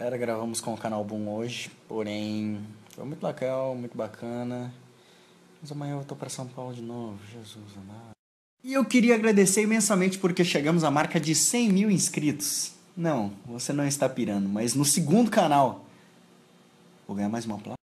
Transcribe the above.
Era, gravamos com o canal Boom hoje, porém foi muito legal, muito bacana. Mas amanhã eu tô para São Paulo de novo, Jesus amado. E eu queria agradecer imensamente porque chegamos à marca de 100 mil inscritos. Não, você não está pirando, mas no segundo canal vou ganhar mais uma placa.